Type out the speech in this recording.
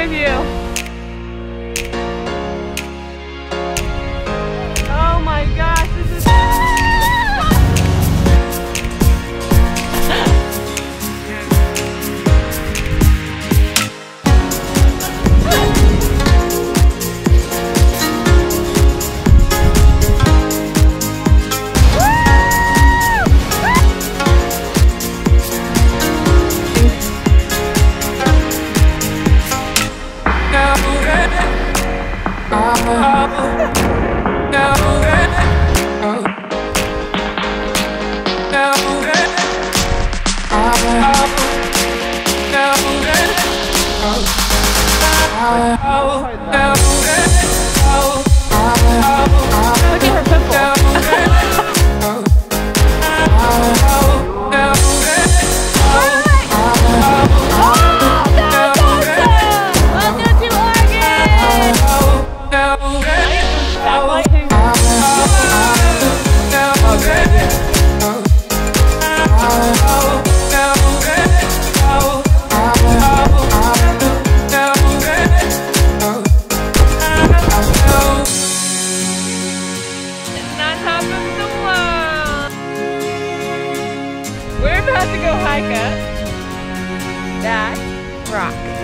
with you. Look about to go hike up that rock.